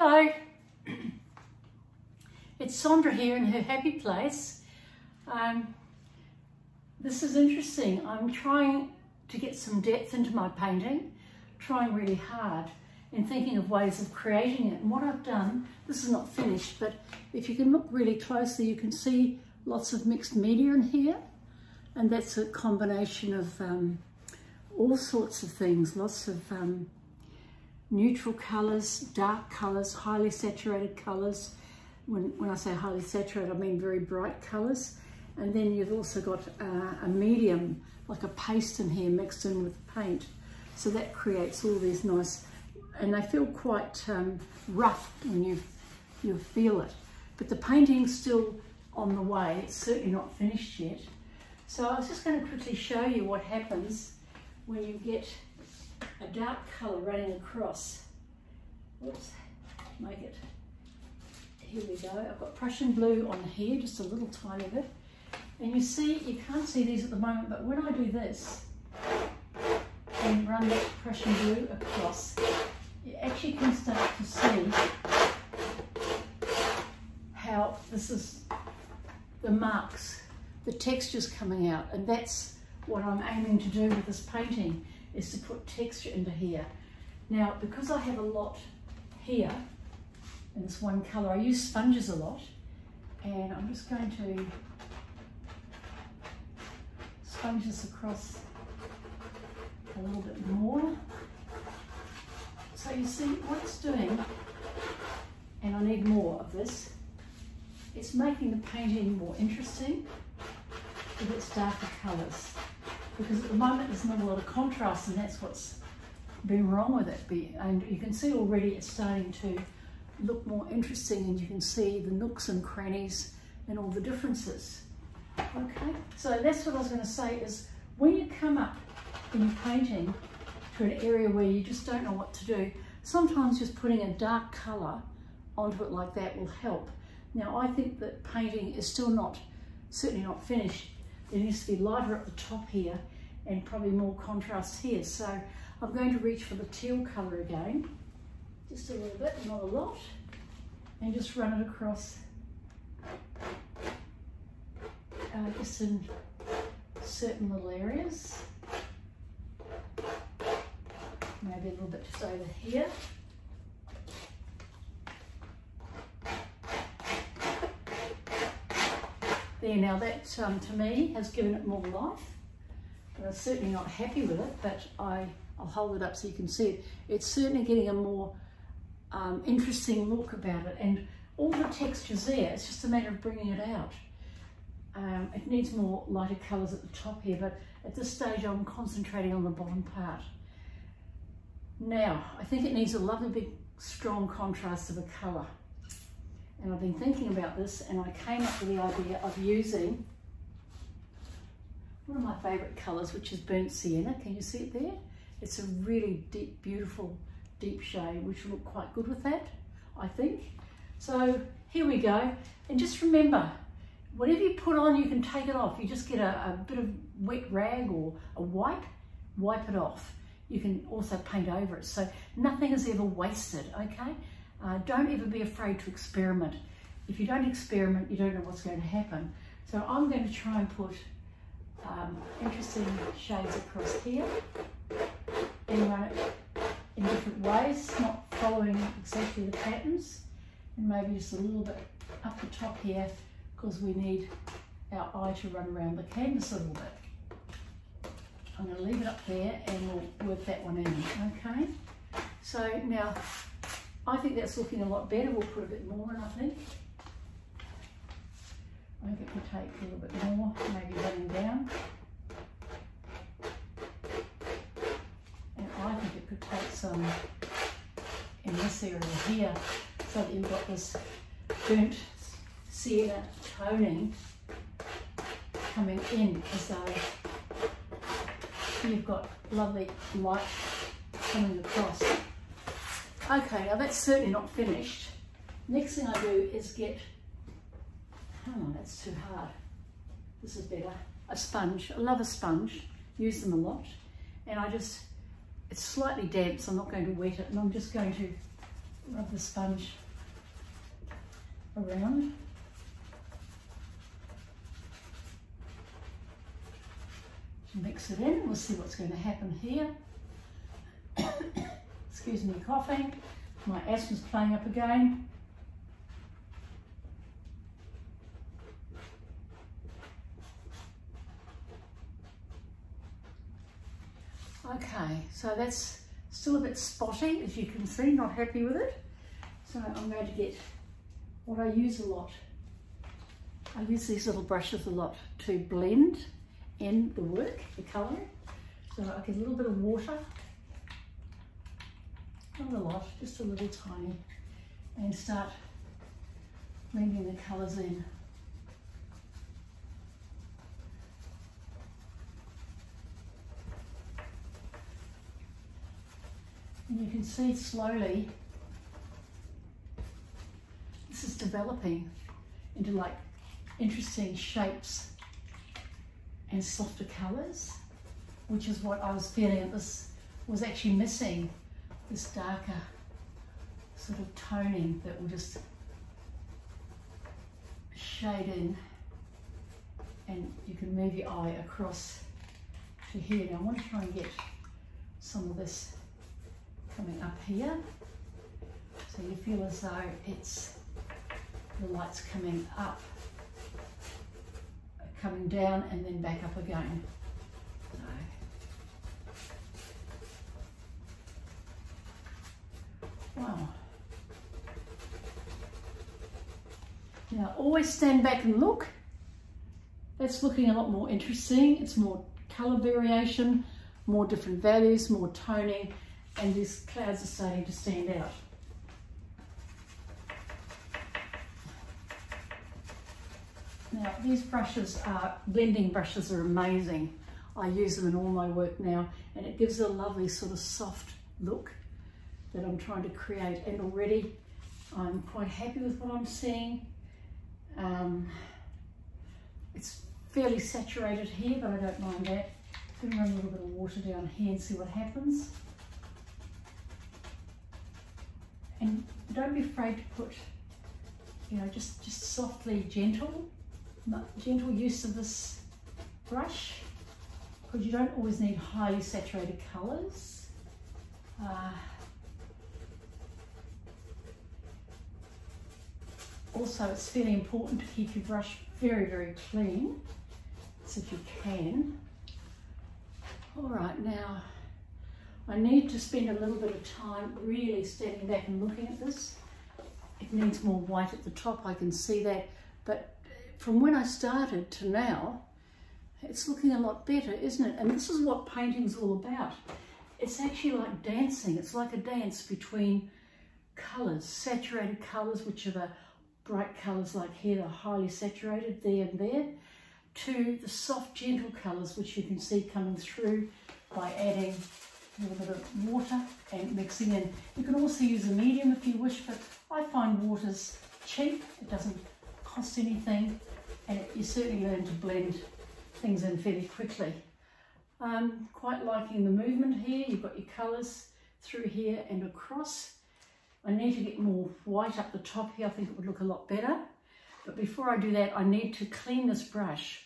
Hello, it's Sondra here in her happy place. Um, this is interesting. I'm trying to get some depth into my painting, trying really hard and thinking of ways of creating it. And what I've done, this is not finished, but if you can look really closely, you can see lots of mixed media in here. And that's a combination of um, all sorts of things, lots of um, neutral colours, dark colours, highly saturated colours. When, when I say highly saturated, I mean very bright colours. And then you've also got uh, a medium, like a paste in here mixed in with paint. So that creates all these nice, and they feel quite um, rough when you, you feel it. But the painting's still on the way, it's certainly not finished yet. So I was just going to quickly show you what happens when you get a dark colour running across. Oops, make it. Here we go. I've got Prussian blue on here, just a little tiny bit. And you see, you can't see these at the moment, but when I do this and run that Prussian blue across, you actually can start to see how this is the marks, the textures coming out. And that's what I'm aiming to do with this painting, is to put texture into here. Now, because I have a lot here in this one colour, I use sponges a lot, and I'm just going to sponge this across a little bit more. So you see what it's doing, and I need more of this, it's making the painting more interesting with its darker colours. Because at the moment there's not a lot of contrast and that's what's been wrong with it. And you can see already it's starting to look more interesting and you can see the nooks and crannies and all the differences. Okay, so that's what I was going to say is when you come up in your painting to an area where you just don't know what to do, sometimes just putting a dark colour onto it like that will help. Now I think that painting is still not, certainly not finished. There needs to be lighter at the top here and probably more contrast here. So I'm going to reach for the teal colour again, just a little bit, not a lot, and just run it across uh, just in certain little areas. Maybe a little bit just over here. There, now that um, to me has given it more life. But I'm certainly not happy with it, but I, I'll hold it up so you can see it. It's certainly getting a more um, interesting look about it. And all the texture's there, it's just a matter of bringing it out. Um, it needs more lighter colours at the top here, but at this stage I'm concentrating on the bottom part. Now, I think it needs a lovely big strong contrast of a colour. And I've been thinking about this and I came up with the idea of using one of my favourite colours, which is burnt sienna. Can you see it there? It's a really deep, beautiful, deep shade, which will look quite good with that, I think. So here we go. And just remember, whatever you put on, you can take it off. You just get a, a bit of wet rag or a wipe, wipe it off. You can also paint over it. So nothing is ever wasted, okay? Uh, don't ever be afraid to experiment. If you don't experiment, you don't know what's going to happen. So I'm going to try and put um, interesting shades across here and run it in different ways, not following exactly the patterns. And maybe just a little bit up the top here because we need our eye to run around the canvas a little bit. I'm going to leave it up there and we'll work that one in, okay? So now I think that's looking a lot better. We'll put a bit more in, I think. I think it could take a little bit more, maybe running down. And I think it could take some in this area here, so that you've got this burnt sienna toning coming in as though you've got lovely light coming across. Okay, now that's certainly not finished. Next thing I do is get, oh, that's too hard. This is better. A sponge, I love a sponge, use them a lot. And I just, it's slightly damp, so I'm not going to wet it, and I'm just going to rub the sponge around. Mix it in, we'll see what's going to happen here. Excuse me coughing, my asthma's playing up again. Okay, so that's still a bit spotty, as you can see, not happy with it. So I'm going to get what I use a lot. I use these little brushes a lot to blend in the work, the colouring. So I get a little bit of water, not a lot, just a little tiny, and start blending the colours in. And you can see slowly this is developing into like interesting shapes and softer colours, which is what I was feeling this was actually missing, this darker sort of toning that will just shade in and you can move your eye across to here. Now I want to try and get some of this coming up here. So you feel as though it's the light's coming up, coming down and then back up again. So, wow. Now always stand back and look. That's looking a lot more interesting. It's more colour variation, more different values, more toning, and these clouds are starting to stand out. Now these brushes are, blending brushes are amazing. I use them in all my work now and it gives a lovely sort of soft look that I'm trying to create and already I'm quite happy with what I'm seeing. Um, it's fairly saturated here but I don't mind that. I'm going to run a little bit of water down here and see what happens. And don't be afraid to put, you know, just, just softly gentle, gentle use of this brush because you don't always need highly saturated colours. Uh, also, it's fairly important to keep your brush very, very clean, so if you can. All right, now I need to spend a little bit of time really standing back and looking at this. It needs more white at the top, I can see that. But from when I started to now, it's looking a lot better, isn't it? And this is what painting's all about. It's actually like dancing. It's like a dance between colours, saturated colours, which are the bright colours like here, the highly saturated there and there, to the soft, gentle colours, which you can see coming through by adding a little bit of water and mixing in. You can also use a medium if you wish, but I find water's cheap. It doesn't cost anything and you certainly learn to blend things in fairly quickly. Um, quite liking the movement here. You've got your colours through here and across. I need to get more white up the top here. I think it would look a lot better. But before I do that, I need to clean this brush.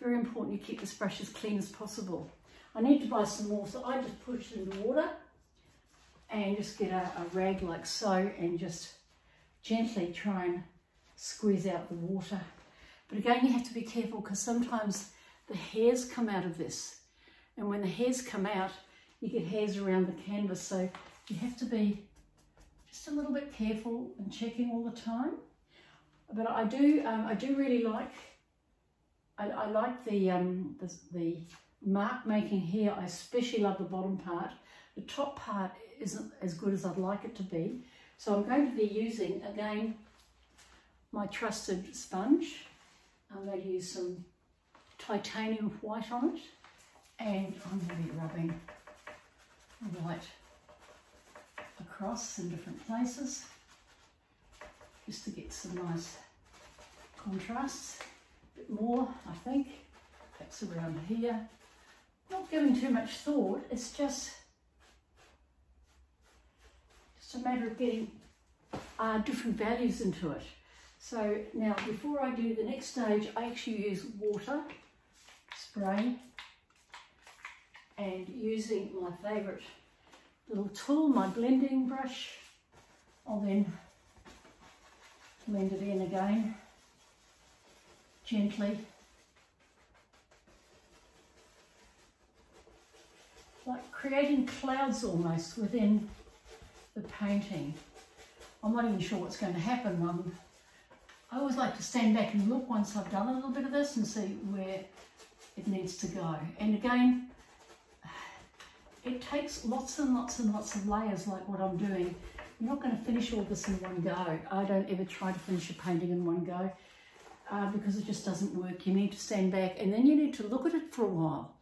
Very important you keep this brush as clean as possible. I need to buy some more, so I just push it into water and just get a, a rag like so and just gently try and squeeze out the water. But again, you have to be careful because sometimes the hairs come out of this. And when the hairs come out, you get hairs around the canvas. So you have to be just a little bit careful and checking all the time. But I do, um, I do really like, I, I like the, um, the, the mark making here, I especially love the bottom part. The top part isn't as good as I'd like it to be. So I'm going to be using, again, my trusted sponge. I'm going to use some titanium white on it. And I'm going to be rubbing white across in different places just to get some nice contrasts. A bit more, I think. That's around here not giving too much thought, it's just, just a matter of getting uh, different values into it. So now before I do the next stage, I actually use water spray and using my favourite little tool, my blending brush, I'll then blend it in again gently. Like creating clouds almost within the painting. I'm not even sure what's going to happen. I'm, I always like to stand back and look once I've done a little bit of this and see where it needs to go. And again, it takes lots and lots and lots of layers like what I'm doing. You're not going to finish all this in one go. I don't ever try to finish a painting in one go uh, because it just doesn't work. You need to stand back and then you need to look at it for a while.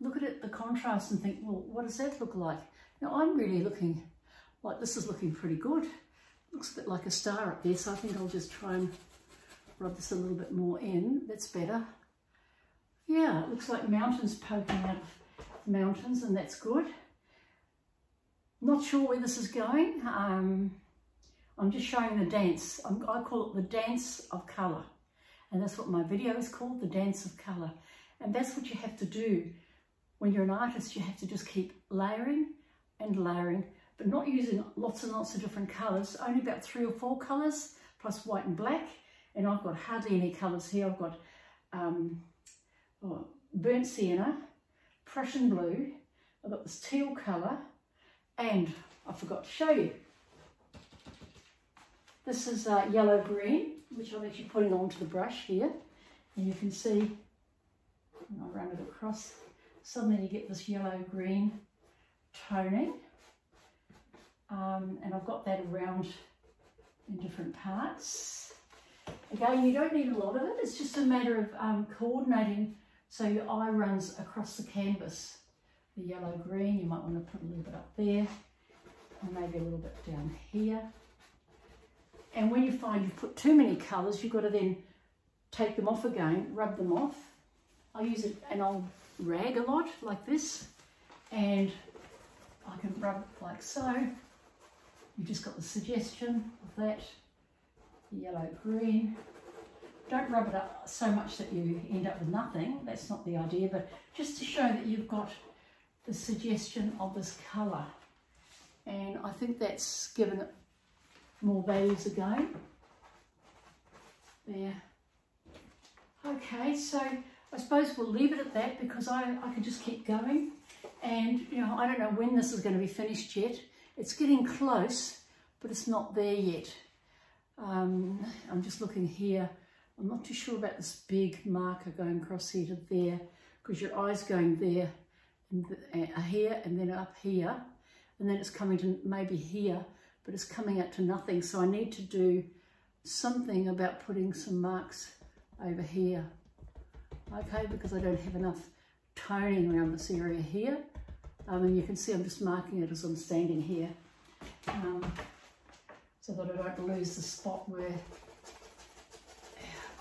Look at it, the contrast and think, well, what does that look like? Now I'm really looking like this is looking pretty good. Looks a bit like a star up there, so I think I'll just try and rub this a little bit more in. That's better. Yeah, it looks like mountains poking out of mountains and that's good. Not sure where this is going. Um, I'm just showing the dance. I'm, I call it the dance of colour. And that's what my video is called, the dance of colour. And that's what you have to do. When you're an artist, you have to just keep layering and layering, but not using lots and lots of different colours, only about three or four colours, plus white and black. And I've got hardly any colours here. I've got um, oh, burnt sienna, Prussian blue, I've got this teal colour, and I forgot to show you. This is uh, yellow green, which I'm actually putting onto the brush here. And you can see, I'll run it across, suddenly you get this yellow-green toning. Um, and I've got that around in different parts. Again, you don't need a lot of it. It's just a matter of um, coordinating so your eye runs across the canvas. The yellow-green, you might want to put a little bit up there and maybe a little bit down here. And when you find you've put too many colours, you've got to then take them off again, rub them off. I use it an old rag a lot, like this, and I can rub it like so. You've just got the suggestion of that, yellow green. Don't rub it up so much that you end up with nothing, that's not the idea, but just to show that you've got the suggestion of this colour. And I think that's given it more values again. There. Okay, so I suppose we'll leave it at that because I, I could just keep going. And, you know, I don't know when this is going to be finished yet. It's getting close, but it's not there yet. Um, I'm just looking here. I'm not too sure about this big marker going to there because your eye's going there and uh, here and then up here. And then it's coming to maybe here but it's coming out to nothing. So I need to do something about putting some marks over here. Okay, because I don't have enough toning around this area here. Um, and you can see I'm just marking it as I'm standing here. Um, so that I don't lose the spot where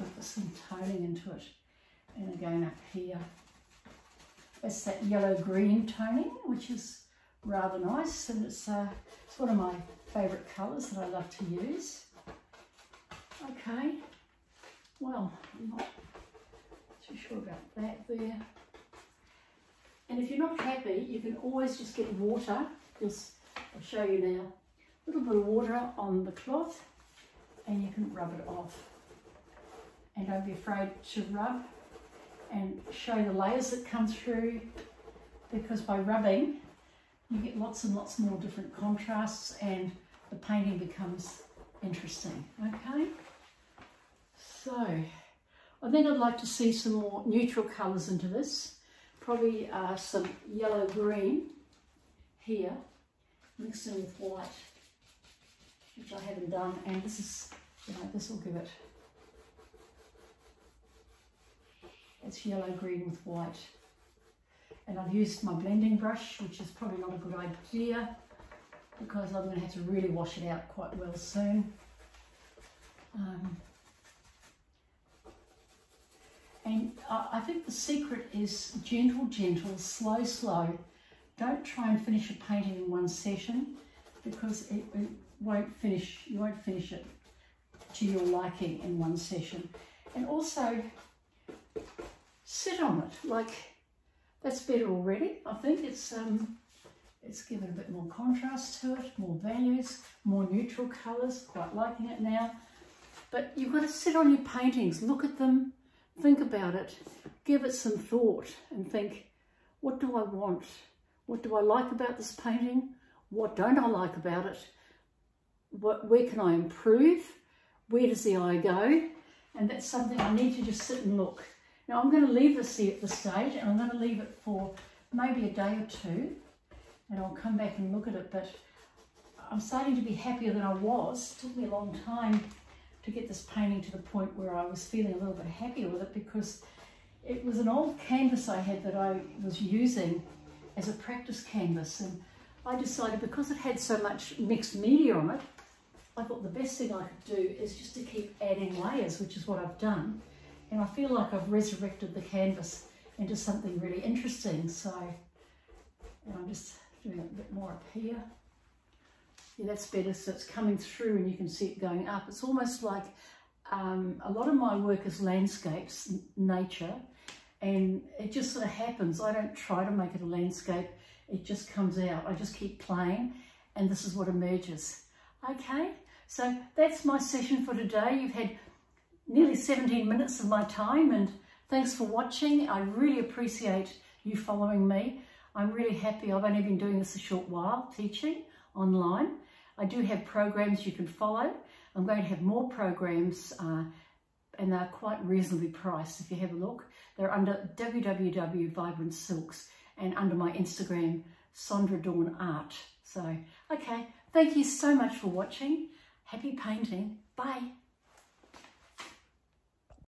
I've some toning into it. And again up here. it's that yellow-green toning, which is rather nice. And it's, uh, it's one of my favourite colours that I love to use. Okay, well, I'm not too sure about that there. And if you're not happy, you can always just get water. Just, I'll show you now. A little bit of water on the cloth and you can rub it off. And don't be afraid to rub and show the layers that come through because by rubbing you get lots and lots more different contrasts and the painting becomes interesting, okay? So, I think I'd like to see some more neutral colours into this. Probably uh, some yellow-green here, mixed in with white, which I haven't done. And this is, you know, this will give it, it's yellow-green with white and I've used my blending brush which is probably not a good idea because I'm going to have to really wash it out quite well soon. Um, and I, I think the secret is gentle, gentle, slow, slow. Don't try and finish a painting in one session because it, it, won't finish, you won't finish it to your liking in one session. And also sit on it, like that's better already. I think it's um, it's given a bit more contrast to it, more values, more neutral colours, quite liking it now. But you've got to sit on your paintings, look at them, think about it, give it some thought and think, what do I want? What do I like about this painting? What don't I like about it? What, where can I improve? Where does the eye go? And that's something I need to just sit and look. Now I'm going to leave this here at this stage and I'm going to leave it for maybe a day or two and I'll come back and look at it but I'm starting to be happier than I was. It took me a long time to get this painting to the point where I was feeling a little bit happier with it because it was an old canvas I had that I was using as a practice canvas and I decided because it had so much mixed media on it I thought the best thing I could do is just to keep adding layers which is what I've done and I feel like I've resurrected the canvas into something really interesting. So, and I'm just doing a bit more up here. Yeah, that's better. So it's coming through and you can see it going up. It's almost like um, a lot of my work is landscapes, nature, and it just sort of happens. I don't try to make it a landscape. It just comes out. I just keep playing and this is what emerges. Okay, so that's my session for today. You've had nearly 17 minutes of my time and thanks for watching. I really appreciate you following me. I'm really happy. I've only been doing this a short while, teaching online. I do have programs you can follow. I'm going to have more programs uh, and they're quite reasonably priced if you have a look. They're under www.vibrant silks and under my Instagram, Sondra Dawn Art. So, okay, thank you so much for watching. Happy painting. Bye.